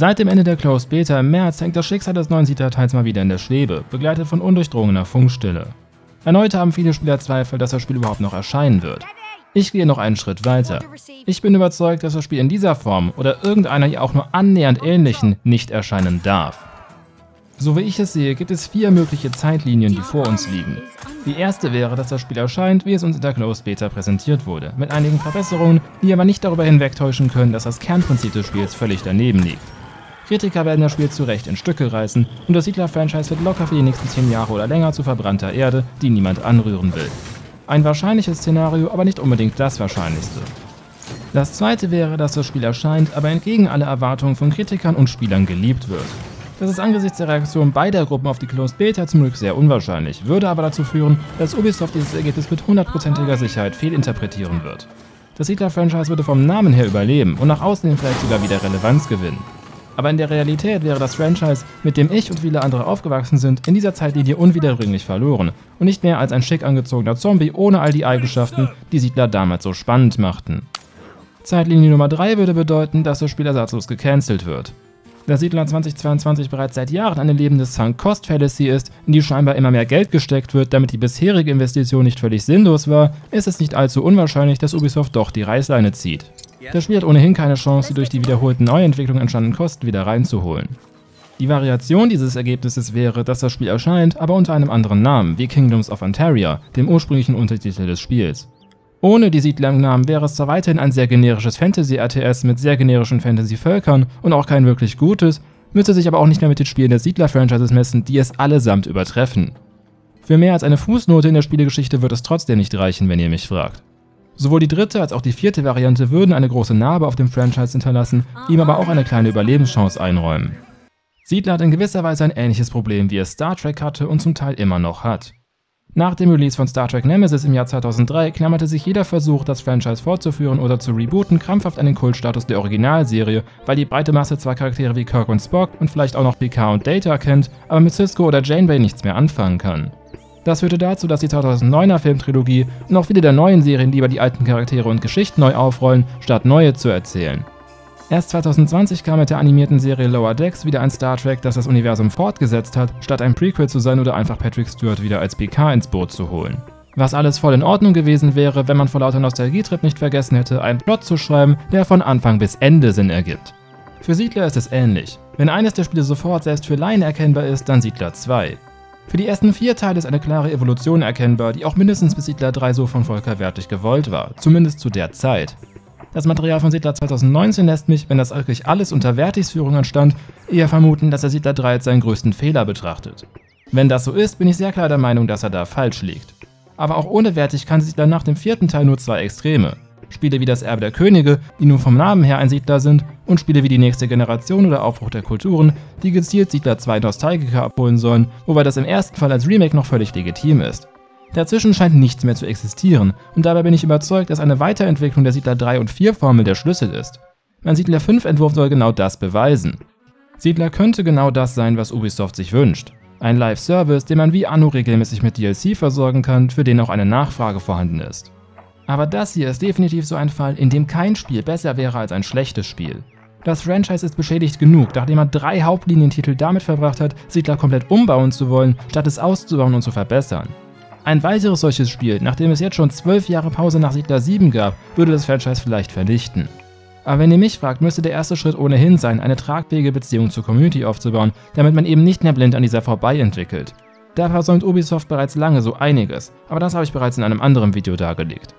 Seit dem Ende der Closed Beta im März hängt das Schicksal des neuen Siedler-Teils mal wieder in der Schwebe, begleitet von undurchdrungener Funkstille. Erneut haben viele Spieler Zweifel, dass das Spiel überhaupt noch erscheinen wird. Ich gehe noch einen Schritt weiter. Ich bin überzeugt, dass das Spiel in dieser Form oder irgendeiner ihr auch nur annähernd ähnlichen nicht erscheinen darf. So wie ich es sehe, gibt es vier mögliche Zeitlinien, die vor uns liegen. Die erste wäre, dass das Spiel erscheint, wie es uns in der Closed Beta präsentiert wurde, mit einigen Verbesserungen, die aber nicht darüber hinwegtäuschen können, dass das Kernprinzip des Spiels völlig daneben liegt. Kritiker werden das Spiel zu Recht in Stücke reißen und das Siedler-Franchise wird locker für die nächsten 10 Jahre oder länger zu verbrannter Erde, die niemand anrühren will. Ein wahrscheinliches Szenario, aber nicht unbedingt das wahrscheinlichste. Das zweite wäre, dass das Spiel erscheint, aber entgegen aller Erwartungen von Kritikern und Spielern geliebt wird. Das ist angesichts der Reaktion beider Gruppen auf die Closed Beta zum Glück sehr unwahrscheinlich, würde aber dazu führen, dass Ubisoft dieses Ergebnis mit hundertprozentiger Sicherheit fehlinterpretieren wird. Das Siedler-Franchise würde vom Namen her überleben und nach außen hin vielleicht sogar wieder Relevanz gewinnen. Aber in der Realität wäre das Franchise, mit dem ich und viele andere aufgewachsen sind, in dieser Zeitlinie unwiederbringlich verloren und nicht mehr als ein schick angezogener Zombie ohne all die Eigenschaften, die Siedler damals so spannend machten. Zeitlinie Nummer 3 würde bedeuten, dass das Spiel ersatzlos gecancelt wird. Da Siedler 2022 bereits seit Jahren eine lebende Sunk-Cost-Fallacy ist, in die scheinbar immer mehr Geld gesteckt wird, damit die bisherige Investition nicht völlig sinnlos war, ist es nicht allzu unwahrscheinlich, dass Ubisoft doch die Reißleine zieht. Das Spiel hat ohnehin keine Chance, die durch die wiederholten Neuentwicklungen entstandenen Kosten wieder reinzuholen. Die Variation dieses Ergebnisses wäre, dass das Spiel erscheint, aber unter einem anderen Namen, wie Kingdoms of Ontaria, dem ursprünglichen Untertitel des Spiels. Ohne die Siedlernamen wäre es zwar weiterhin ein sehr generisches Fantasy-RTS mit sehr generischen Fantasy-Völkern und auch kein wirklich gutes, müsste sich aber auch nicht mehr mit den Spielen der Siedler-Franchises messen, die es allesamt übertreffen. Für mehr als eine Fußnote in der Spielegeschichte wird es trotzdem nicht reichen, wenn ihr mich fragt. Sowohl die dritte als auch die vierte Variante würden eine große Narbe auf dem Franchise hinterlassen, ihm aber auch eine kleine Überlebenschance einräumen. Siedler hat in gewisser Weise ein ähnliches Problem, wie es Star Trek hatte und zum Teil immer noch hat. Nach dem Release von Star Trek Nemesis im Jahr 2003 klammerte sich jeder Versuch, das Franchise fortzuführen oder zu rebooten, krampfhaft an den Kultstatus der Originalserie, weil die breite Masse zwar Charaktere wie Kirk und Spock und vielleicht auch noch Picard und Data kennt, aber mit Cisco oder Janeway nichts mehr anfangen kann. Das führte dazu, dass die 2009er Filmtrilogie und auch viele der neuen Serien lieber die alten Charaktere und Geschichten neu aufrollen, statt neue zu erzählen. Erst 2020 kam mit der animierten Serie Lower Decks wieder ein Star Trek, das das Universum fortgesetzt hat, statt ein Prequel zu sein oder einfach Patrick Stewart wieder als PK ins Boot zu holen. Was alles voll in Ordnung gewesen wäre, wenn man vor lauter Nostalgietrip nicht vergessen hätte, einen Plot zu schreiben, der von Anfang bis Ende Sinn ergibt. Für Siedler ist es ähnlich. Wenn eines der Spiele sofort selbst für Laien erkennbar ist, dann Siedler 2. Für die ersten vier Teile ist eine klare Evolution erkennbar, die auch mindestens bis Siedler 3 so von Volker Wertig gewollt war, zumindest zu der Zeit. Das Material von Siedler 2019 lässt mich, wenn das wirklich alles unter Wertigs Führung entstand, eher vermuten, dass er Siedler 3 als seinen größten Fehler betrachtet. Wenn das so ist, bin ich sehr klar der Meinung, dass er da falsch liegt. Aber auch ohne Wertig kann Siedler nach dem vierten Teil nur zwei Extreme. Spiele wie das Erbe der Könige, die nur vom Namen her ein Siedler sind, und Spiele wie die nächste Generation oder Aufbruch der Kulturen, die gezielt Siedler 2 Nostalgiker abholen sollen, wobei das im ersten Fall als Remake noch völlig legitim ist. Dazwischen scheint nichts mehr zu existieren, und dabei bin ich überzeugt, dass eine Weiterentwicklung der Siedler 3 und 4 Formel der Schlüssel ist. Mein Siedler 5 Entwurf soll genau das beweisen. Siedler könnte genau das sein, was Ubisoft sich wünscht. Ein Live-Service, den man wie Anno regelmäßig mit DLC versorgen kann, für den auch eine Nachfrage vorhanden ist. Aber das hier ist definitiv so ein Fall, in dem kein Spiel besser wäre als ein schlechtes Spiel. Das Franchise ist beschädigt genug, nachdem man drei Hauptlinientitel damit verbracht hat, Siedler komplett umbauen zu wollen, statt es auszubauen und zu verbessern. Ein weiteres solches Spiel, nachdem es jetzt schon zwölf Jahre Pause nach Siedler 7 gab, würde das Franchise vielleicht vernichten. Aber wenn ihr mich fragt, müsste der erste Schritt ohnehin sein, eine tragfähige Beziehung zur Community aufzubauen, damit man eben nicht mehr blind an dieser vorbei entwickelt. Da versäumt Ubisoft bereits lange so einiges, aber das habe ich bereits in einem anderen Video dargelegt.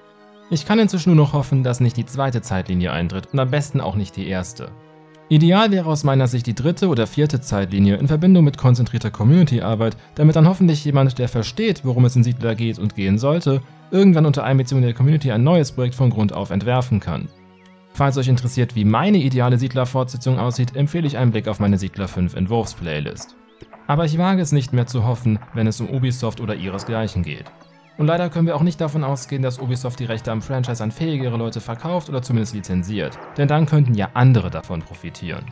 Ich kann inzwischen nur noch hoffen, dass nicht die zweite Zeitlinie eintritt und am besten auch nicht die erste. Ideal wäre aus meiner Sicht die dritte oder vierte Zeitlinie in Verbindung mit konzentrierter Community-Arbeit, damit dann hoffentlich jemand, der versteht, worum es in Siedler geht und gehen sollte, irgendwann unter Einbeziehung der Community ein neues Projekt von Grund auf entwerfen kann. Falls euch interessiert, wie meine ideale Siedler-Fortsetzung aussieht, empfehle ich einen Blick auf meine Siedler 5 Entwurfs-Playlist. Aber ich wage es nicht mehr zu hoffen, wenn es um Ubisoft oder ihresgleichen geht. Und leider können wir auch nicht davon ausgehen, dass Ubisoft die Rechte am Franchise an fähigere Leute verkauft oder zumindest lizenziert, denn dann könnten ja andere davon profitieren.